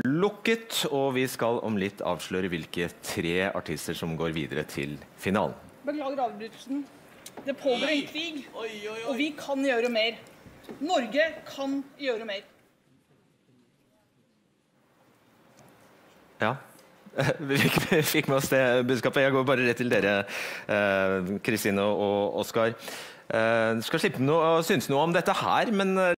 lukket, og vi skal om litt avsløre hvilke tre artister som går videre til finalen. Beklager avbrytelsen. Det pågår en krig, og vi kan gjøre mer. Norge kan gjøre mer. Ja. Vi fikk, med oss det budskapet. Jeg går bare rett til dere, eh, Kristine og Oskar. Eh, du skal slippe å synes noe om dette her, men eh,